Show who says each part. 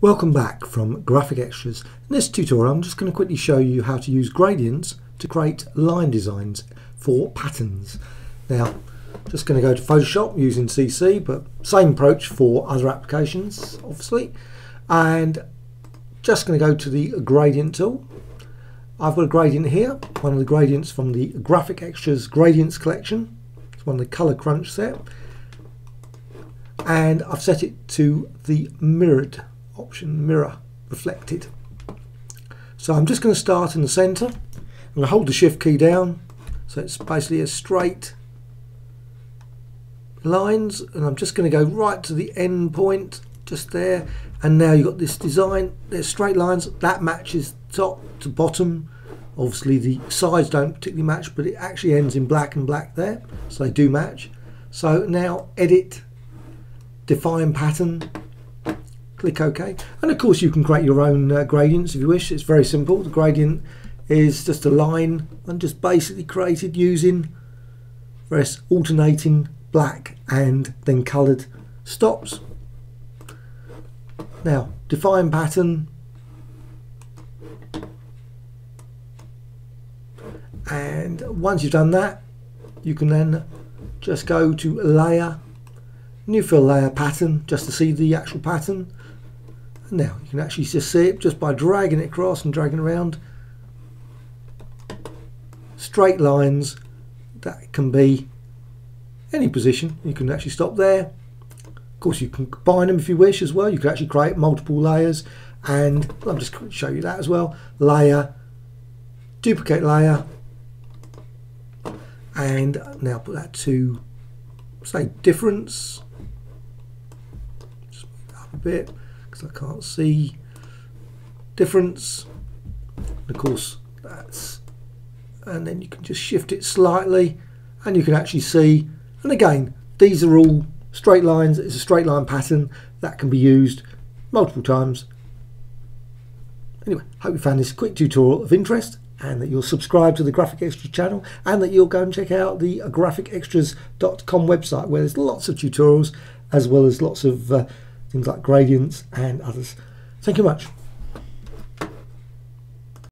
Speaker 1: Welcome back from Graphicxtras. In this tutorial I'm just going to quickly show you how to use gradients to create line designs for patterns. Now just going to go to Photoshop using CC but same approach for other applications obviously and just going to go to the gradient tool. I've got a gradient here, one of the gradients from the Graphicxtras Gradients collection. It's one of the Color Crunch set and I've set it to the mirrored option mirror reflected. So I'm just going to start in the center. I'm going to hold the shift key down so it's basically a straight lines and I'm just going to go right to the end point just there and now you've got this design there's straight lines that matches top to bottom obviously the sides don't particularly match but it actually ends in black and black there so they do match so now edit define pattern click OK. And of course you can create your own uh, gradients if you wish. It's very simple. The gradient is just a line and just basically created using various alternating black and then coloured stops. Now define pattern and once you've done that you can then just go to layer new fill layer pattern just to see the actual pattern now you can actually just see it just by dragging it across and dragging around. Straight lines that can be any position. You can actually stop there. Of course you can combine them if you wish as well. You can actually create multiple layers and I'll just show you that as well. Layer, duplicate layer and now put that to say difference. Just move up a bit because I can't see difference. And of course, that's and then you can just shift it slightly and you can actually see and again these are all straight lines it's a straight line pattern that can be used multiple times anyway hope you found this quick tutorial of interest and that you'll subscribe to the Graphicxtras channel and that you'll go and check out the graphicxtras.com website where there's lots of tutorials as well as lots of uh, things like gradients and others. Thank you much.